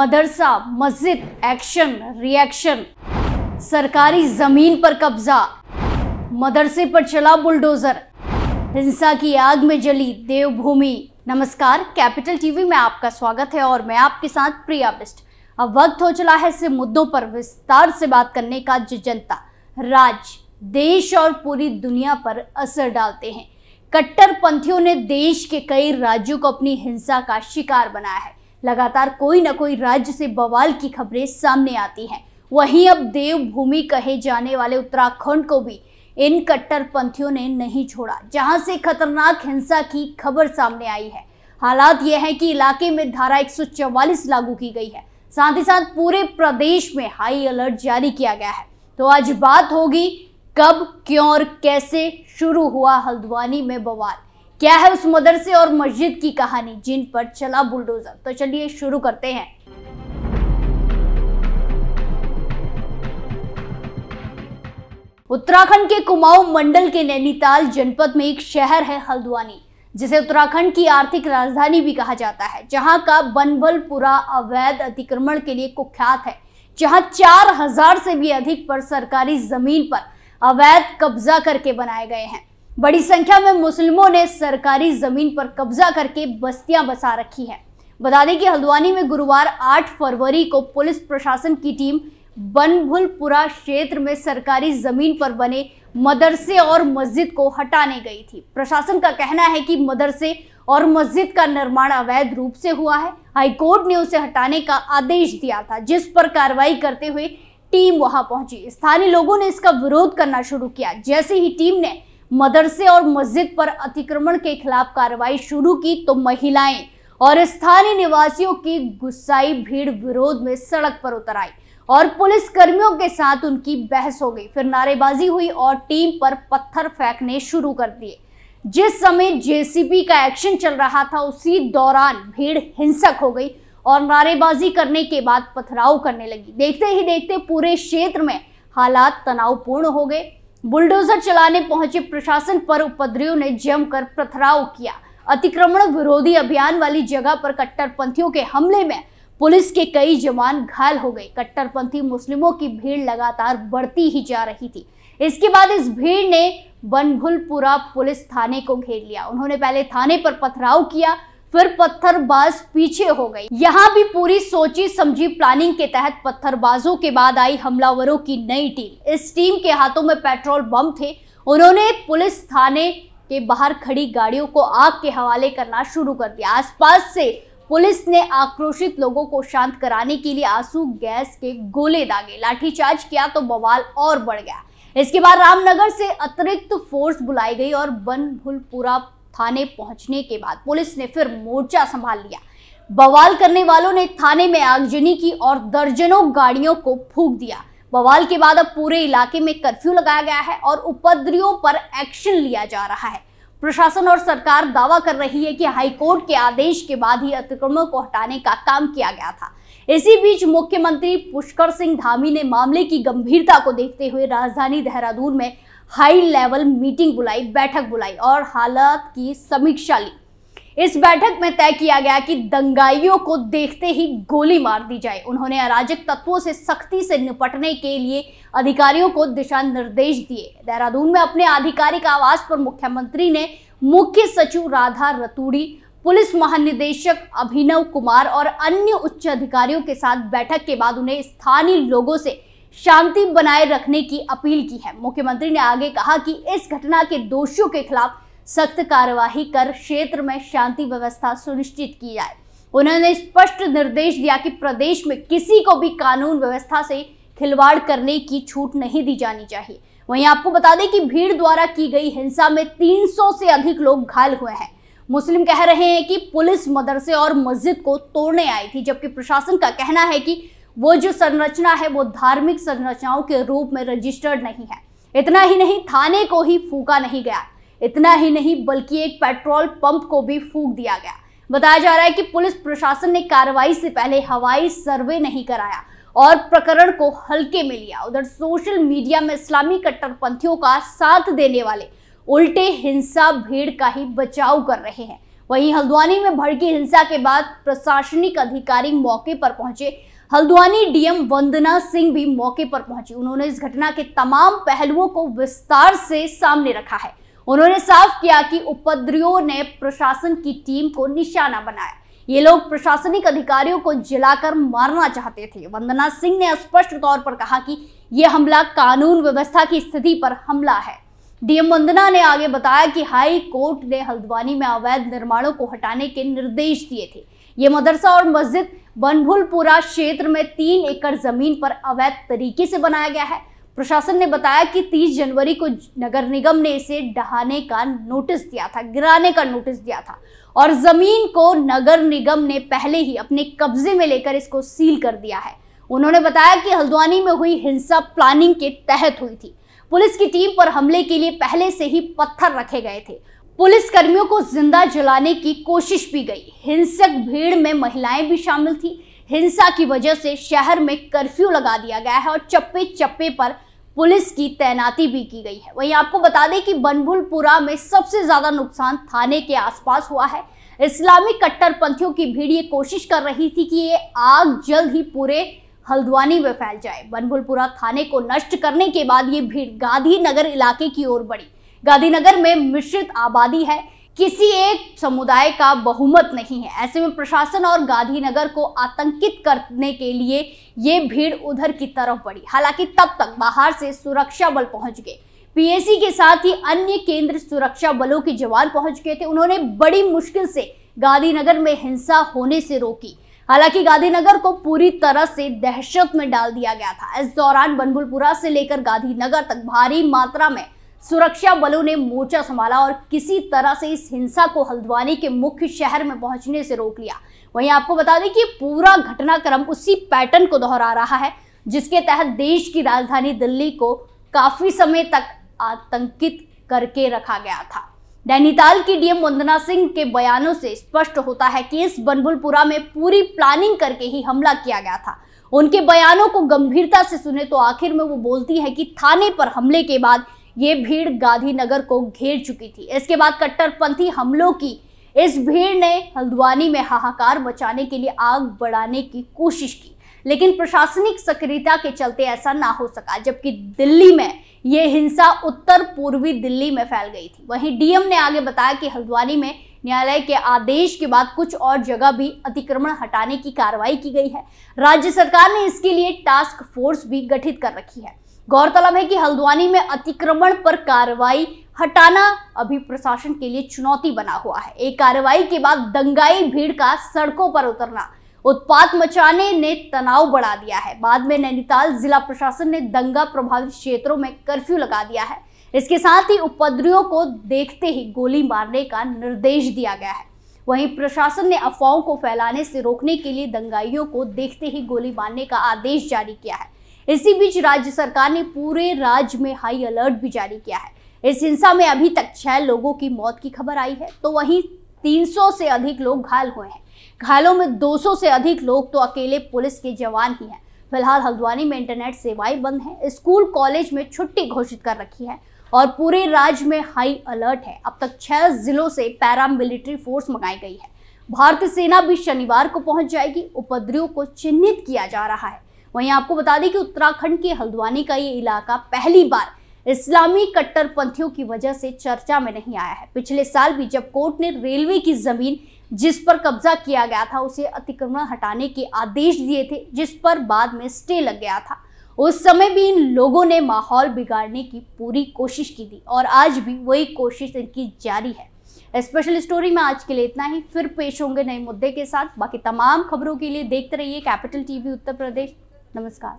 मदरसा, मस्जिद action reaction सरकारी ज़मीन पर कब्जा, मदरसे पर चला बुलडोजर, हिंसा की आग में जली देवभूमि। नमस्कार, कैपिटल टीवी में आपका स्वागत है और मैं आपके साथ प्रिया बिस्ट अब वक्त हो चला है ऐसे मुद्दों पर विस्तार से बात करने का, जो जनता राज्य देश और पूरी दुनिया पर असर डालते हैं। कट्टरपंथियों ने देश के कई राज्यों को अपनी हिंसा का शिकार बनाया है। लगातार कोई ना कोई राज्य से बवाल की खबरें सामने आती हैं। वहीं अब देवभूमि कहे जाने वाले उत्तराखंड को भी इन कट्टरपंथियों ने नहीं छोड़ा, जहाँ से खतरनाक हिंसा की खबर सामने आई है। हालात यह है कि इलाके में धारा 144 लागू की गई है। साथ ही साथ पूरे प्रदेश में हाई अलर्ट जारी किया गया है। तो आज बात होगी कब, क्यों और कैसे शुरू हुआ हल्द्वानी में बवाल। क्या है उस मदरसे और मस्जिद की कहानी जिन पर चला बुलडोजर? तो चलिए शुरू करते हैं। उत्तराखंड के कुमाऊं मंडल के नैनीताल जनपद में एक शहर है हल्द्वानी, जिसे उत्तराखंड की आर्थिक राजधानी भी कहा जाता है, जहाँ का बनबलपुरा अवैध अतिक्रमण के लिए कुख्यात है, जहाँ चार हज़ार से भी अधिक पर सरकारी ज़मीन पर अवैध कब्जा करके बनाए गए हैं। बड़ी संख्या में मुस्लिमों ने सरकारी ज़मीन पर कब्जा करके बस्तियाँ बसा रखी हैं। बता दें कि हल्द्वानी में गुरुवार 8 फरवरी को पुलिस प्रशासन की टीम बनभुलपुरा क्षेत्र में सरकारी ज़मीन पर बने मदरसे और मस्जिद को हटाने गई थी। प्रशासन का कहना है कि मदरसे और मस्जिद का निर्माण अवैध रूप से हुआ है। हाईकोर्ट ने उसे हटाने का आदेश दिया था, जिस पर कार्रवाई करते हुए टीम वहाँ पहुँची। स्थानीय लोगों ने इसका विरोध करना शुरू किया। जैसे ही टीम ने मदरसे और मस्जिद पर अतिक्रमण के खिलाफ कार्रवाई शुरू की तो महिलाएँ और स्थानीय निवासियों की गुस्साई, भीड़ विरोध में सड़क पर उतर आई और पुलिस कर्मियों के साथ उनकी बहस हो गई। फिर नारेबाजी हुई और टीम पर पत्थर फेंकने शुरू कर दिए। जिस समय जेसीबी का एक्शन चल रहा था, उसी दौरान भीड़ हिंसक हो गई और नारेबाजी करने के बाद पथराव करने लगी। देखते ही देखते पूरे क्षेत्र में हालात तनावपूर्ण हो गए। बुलडोजर चलाने पहुँचे प्रशासन पर उपद्रवियों ने जमकर पथराव किया। अतिक्रमण विरोधी अभियान वाली जगह पर कट्टरपंथियों के हमले में पुलिस के कई जवान घायल हो गए। कट्टरपंथी मुस्लिमों की भीड़ लगातार बढ़ती ही जा रही थी। इसके बाद इस भीड़ ने बनभुलपुरा पुलिस थाने को घेर लिया। उन्होंने पहले थाने पर पथराव किया फिर पत्थरबाज पीछे हो गई। यहाँ भी पूरी सोची समझी प्लानिंग के तहत पत्थरबाजों के बाद आई हमलावरों की नई टीम। इस टीम के हाथों में पेट्रोल बम थे। उन्होंने पुलिस थाने के बाहर खड़ी गाड़ियों को आग के हवाले करना शुरू कर दिया। आसपास से पुलिस ने आक्रोशित लोगों को शांत कराने के लिए आँसू गैस के गोले दागे। लाठीचार्ज किया तो बवाल और बढ़ गया। इसके बाद रामनगर से अतिरिक्त फोर्स बुलाई गई और बनभुलपुरा थाने पहुँचने के बाद पुलिस ने फिर मोर्चा संभाल लिया। बवाल करने वालों ने थाने में आगजनी की और दर्जनों गाड़ियों को फूक दिया। बवाल के बाद अब पूरे इलाके में कर्फ्यू लगाया गया है और उपद्रवियों पर एक्शन लिया जा रहा है। प्रशासन और सरकार दावा कर रही है कि हाईकोर्ट के आदेश के बाद ही अतिक्रमण को हटाने का काम किया गया था। इसी बीच मुख्यमंत्री पुष्कर सिंह धामी ने मामले की गंभीरता को देखते हुए राजधानी देहरादून में हाई लेवल मीटिंग बुलाई, बैठक बुलाई और हालात की समीक्षा ली। इस बैठक में तय किया गया कि दंगाइयों को देखते ही गोली मार दी जाए। उन्होंने अराजक तत्वों से सख्ती से निपटने के लिए अधिकारियों को दिशा निर्देश दिए। देहरादून में अपने आधिकारिक आवास पर मुख्यमंत्री ने मुख्य सचिव राधा रतूड़ी पुलिस महानिदेशक अभिनव कुमार और अन्य उच्च अधिकारियों के साथ बैठक के बाद उन्हें स्थानीय लोगों से शांति बनाए रखने की अपील की है। मुख्यमंत्री ने आगे कहा कि इस घटना के दोषियों के खिलाफ सख्त कार्यवाही कर क्षेत्र में शांति व्यवस्था सुनिश्चित की जाए। उन्होंने स्पष्ट निर्देश दिया कि प्रदेश में किसी को भी कानून व्यवस्था से खिलवाड़ करने की छूट नहीं दी जानी चाहिए। वहीं आपको बता दें कि भीड़ द्वारा की गई हिंसा में 300 से अधिक लोग घायल हुए हैं। मुस्लिम कह रहे हैं कि पुलिस मदरसे और मस्जिद को तोड़ने आई थी, जबकि प्रशासन का कहना है कि वो जो संरचना है, वो धार्मिक संरचनाओं के रूप में रजिस्टर्ड नहीं है। इतना ही नहीं, थाने को ही फूका नहीं गया। इतना ही नहीं, बल्कि एक पेट्रोल पंप को भी फूक दिया गया। बताया जा रहा है कि पुलिस प्रशासन ने कार्रवाई से पहले हवाई सर्वे नहीं कराया और प्रकरण को हल्के में लिया। उधर सोशल मीडिया में इस्लामी कट्टरपंथियों का साथ देने वाले उल्टे हिंसा, भीड़ का ही बचाव कर रहे हैं। वहीं हल्द्वानी में भड़की हिंसा के बाद प्रशासनिक अधिकारी मौके पर पहुँचे। हल्द्वानी डीएम वंदना सिंह भी मौके पर पहुँची। उन्होंने इस घटना के तमाम पहलुओं को विस्तार से सामने रखा है। उन्होंने साफ़ किया कि उपद्रवियों ने प्रशासन की टीम को निशाना बनाया। ये लोग प्रशासनिक अधिकारियों को जलाकर मारना चाहते थे। वंदना सिंह ने स्पष्ट तौर पर कहा कि यह हमला कानून व्यवस्था की स्थिति पर हमला है। डीएम वंदना ने आगे बताया कि हाई कोर्ट ने हल्द्वानी में अवैध निर्माणों को हटाने के निर्देश दिए थे। ये मदरसा और मस्जिद बनभुलपुरा क्षेत्र में तीन एकड़ ज़मीन पर अवैध तरीके से बनाया गया है। प्रशासन ने बताया कि 30 जनवरी को नगर निगम ने इसे डहाने का नोटिस दिया था, गिराने का नोटिस दिया था और ज़मीन को नगर निगम ने पहले ही अपने कब्जे में लेकर इसको सील कर दिया है। उन्होंने बताया कि हल्द्वानी में हुई हिंसा प्लानिंग के तहत हुई थी। पुलिस की टीम पर हमले के लिए पहले से ही पत्थर रखे गए थे। पुलिस कर्मियों को ज़िंदा जलाने की कोशिश भी गई। हिंसक भीड़ में महिलाएँ भी शामिल थी। हिंसा की वजह से शहर में कर्फ्यू लगा दिया गया है और चप्पे चप्पे पर पुलिस की तैनाती भी की गई है। वहीं आपको बता दें कि बनभुलपुरा में सबसे ज़्यादा नुकसान थाने के आसपास हुआ है। इस्लामिक कट्टरपंथियों की भीड़ ये कोशिश कर रही थी कि ये आग जल्द ही पूरे हल्द्वानी में फैल जाए। बनभुलपुरा थाने को नष्ट करने के बाद ये भीड़ गांधीनगर इलाके की ओर बढ़ी। गांधीनगर में मिश्रित आबादी है। किसी एक समुदाय का बहुमत नहीं है। ऐसे में प्रशासन और गांधीनगर को आतंकित करने के लिए ये भीड़ उधर की तरफ़ बढ़ी। हालाँकि तब तक बाहर से सुरक्षा बल पहुँच गए। पीएसी के साथ ही अन्य केंद्र सुरक्षा बलों के जवान पहुँच गए थे। उन्होंने बड़ी मुश्किल से गांधीनगर में हिंसा होने से रोकी। हालाँकि गांधीनगर को पूरी तरह से दहशत में डाल दिया गया था। इस दौरान बनबुलपुरा से लेकर गांधीनगर तक भारी मात्रा में सुरक्षा बलों ने मोर्चा संभाला और किसी तरह से इस हिंसा को हल्द्वानी के मुख्य शहर में पहुँचने से रोक लिया। वहीं आपको बता दें कि पूरा घटनाक्रम उसी पैटर्न को दोहरा रहा है, जिसके तहत देश की राजधानी दिल्ली को काफ़ी समय तक आतंकित करके रखा गया था। नैनीताल की डीएम वंदना सिंह के बयानों से स्पष्ट होता है कि इस बनबुलपुरा में पूरी प्लानिंग करके ही हमला किया गया था। उनके बयानों को गंभीरता से सुने तो आखिर में वो बोलती है कि थाने पर हमले के बाद ये भीड़ गांधीनगर को घेर चुकी थी। इसके बाद कट्टरपंथी हमलों की इस भीड़ ने हल्द्वानी में हाहाकार मचाने के लिए आग बढ़ाने की कोशिश की। लेकिन प्रशासनिक सक्रियता के चलते ऐसा ना हो सका, जबकि दिल्ली में ये हिंसा उत्तर पूर्वी दिल्ली में फैल गई थी। वहीं डीएम ने आगे बताया कि हल्द्वानी में न्यायालय के आदेश के बाद कुछ और जगह भी अतिक्रमण हटाने की कार्रवाई की गई है। राज्य सरकार ने इसके लिए टास्क फोर्स भी गठित कर रखी है। गौरतलब है कि हल्द्वानी में अतिक्रमण पर कार्रवाई हटाना अभी प्रशासन के लिए चुनौती बना हुआ है। एक कार्रवाई के बाद दंगाई भीड़ का सड़कों पर उतरना उत्पात मचाने ने तनाव बढ़ा दिया है। बाद में नैनीताल जिला प्रशासन ने दंगा प्रभावित क्षेत्रों में कर्फ्यू लगा दिया है। इसके साथ ही उपद्रवियों को देखते ही गोली मारने का निर्देश दिया गया है। वहीं प्रशासन ने अफवाहों को फैलाने से रोकने के लिए दंगाइयों को देखते ही गोली मारने का आदेश जारी किया है। इसी बीच राज्य सरकार ने पूरे राज्य में हाई अलर्ट भी जारी किया है। इस हिंसा में अभी तक छह लोगों की मौत की खबर आई है तो वहीं 300 से अधिक लोग घायल हुए हैं। घायलों में 200 से अधिक लोग तो अकेले पुलिस के जवान ही हैं। फ़िलहाल हल्द्वानी में इंटरनेट सेवाएँ बंद हैं। स्कूल, कॉलेज में छुट्टी घोषित कर रखी है और पूरे राज्य में हाई अलर्ट है। अब तक छह जिलों से पैरा मिलिट्री फोर्स मंगाई गई है। भारतीय सेना भी शनिवार को पहुँच जाएगी। उपद्रवियों को चिन्हित किया जा रहा है। वहीं आपको बता दें कि उत्तराखंड के हल्द्वानी का ये इलाका पहली बार इस्लामी कट्टरपंथियों की वजह से चर्चा में नहीं आया है। पिछले साल भी जब कोर्ट ने रेलवे की ज़मीन जिस पर कब्जा किया गया था, उसे अतिक्रमण हटाने के आदेश दिए थे, जिस पर बाद में स्टे लग गया था। उस समय भी इन लोगों ने माहौल बिगाड़ने की पूरी कोशिश की थी और आज भी वही कोशिश इनकी जारी है। स्पेशल स्टोरी में आज के लिए इतना ही। फिर पेश होंगे नए मुद्दे के साथ। बाकी तमाम खबरों के लिए देखते रहिए कैपिटल टीवी उत्तर प्रदेश। नमस्कार।